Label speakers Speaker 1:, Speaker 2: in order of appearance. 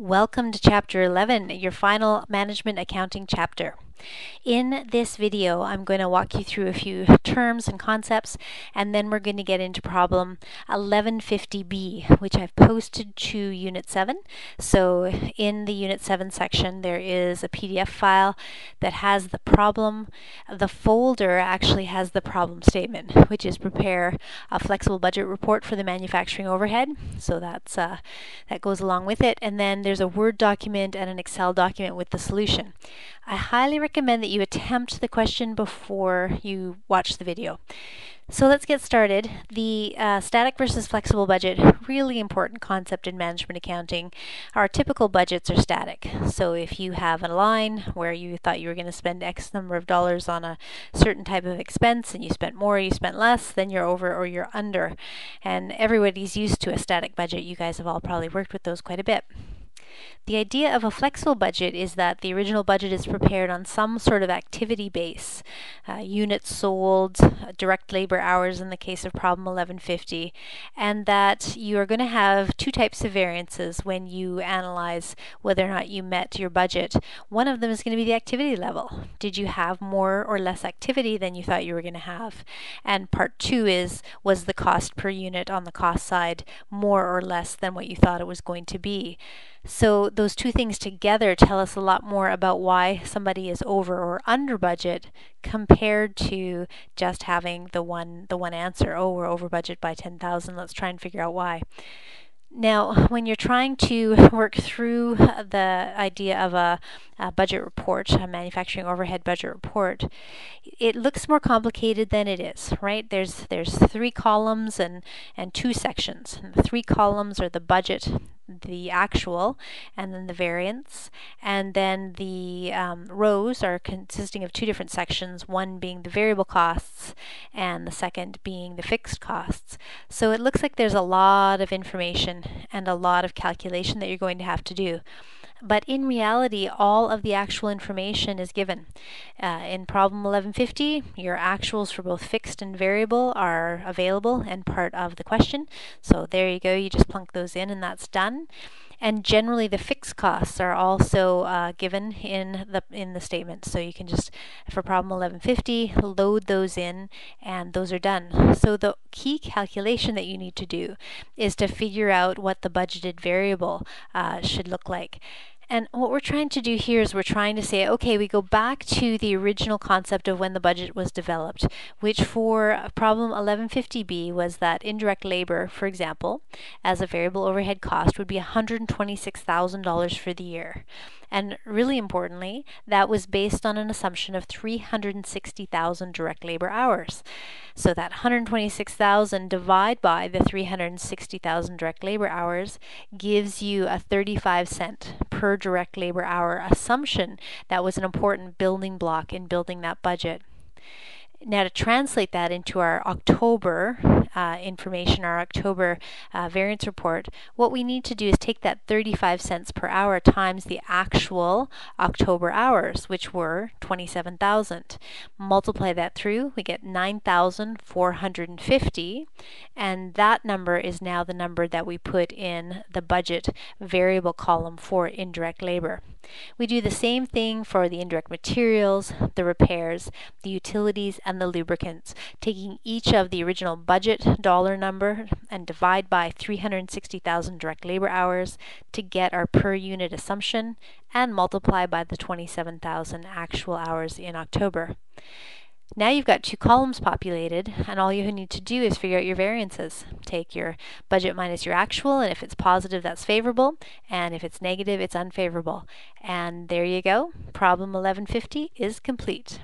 Speaker 1: Welcome to Chapter 11, your final Management Accounting chapter. In this video, I'm going to walk you through a few terms and concepts, and then we're going to get into problem 1150B, which I've posted to Unit 7. So in the Unit 7 section, there is a PDF file that has the problem. The folder actually has the problem statement, which is prepare a flexible budget report for the manufacturing overhead. So that's uh, that goes along with it. And then there's a Word document and an Excel document with the solution. I highly recommend that you attempt the question before you watch the video. So let's get started. The uh, static versus flexible budget, really important concept in management accounting. Our typical budgets are static. So if you have a line where you thought you were going to spend X number of dollars on a certain type of expense and you spent more, you spent less, then you're over or you're under. And everybody's used to a static budget. You guys have all probably worked with those quite a bit. The idea of a flexible budget is that the original budget is prepared on some sort of activity base, uh, units sold, uh, direct labor hours in the case of problem 1150, and that you are going to have two types of variances when you analyze whether or not you met your budget. One of them is going to be the activity level. Did you have more or less activity than you thought you were going to have? And part two is was the cost per unit on the cost side more or less than what you thought it was going to be? So those two things together tell us a lot more about why somebody is over or under budget compared to just having the one the one answer, oh, we're over budget by 10,000. Let's try and figure out why. Now, when you're trying to work through the idea of a, a, budget report, a manufacturing overhead budget report, it looks more complicated than it is, right? There's there's three columns and and two sections. And the three columns are the budget, the actual and then the variance and then the um, rows are consisting of two different sections one being the variable costs and the second being the fixed costs. So it looks like there's a lot of information and a lot of calculation that you're going to have to do but in reality, all of the actual information is given. Uh, in problem 1150, your actuals for both fixed and variable are available and part of the question. So there you go, you just plunk those in and that's done. And generally, the fixed costs are also uh, given in the in the statement. So you can just, for problem 1150, load those in, and those are done. So the key calculation that you need to do is to figure out what the budgeted variable uh, should look like. And what we're trying to do here is we're trying to say, okay, we go back to the original concept of when the budget was developed, which for problem 1150B was that indirect labor, for example, as a variable overhead cost would be $126,000 for the year. And really importantly, that was based on an assumption of 360,000 direct labor hours. So that 126,000 divided by the 360,000 direct labor hours gives you a 35 cent per direct labor hour assumption that was an important building block in building that budget. Now to translate that into our October uh, information, our October uh, variance report, what we need to do is take that 35 cents per hour times the actual October hours, which were 27,000. Multiply that through, we get 9,450, and that number is now the number that we put in the budget variable column for indirect labor. We do the same thing for the indirect materials, the repairs, the utilities, and the lubricants, taking each of the original budget dollar number and divide by 360,000 direct labor hours to get our per unit assumption and multiply by the 27,000 actual hours in October. Now you've got two columns populated, and all you need to do is figure out your variances. Take your budget minus your actual, and if it's positive, that's favorable, and if it's negative, it's unfavorable. And there you go. Problem 1150 is complete.